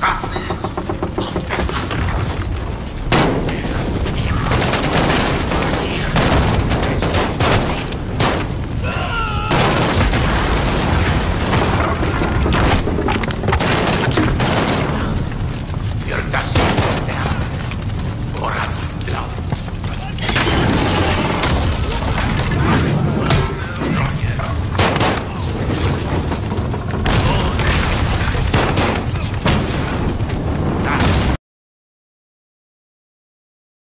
fast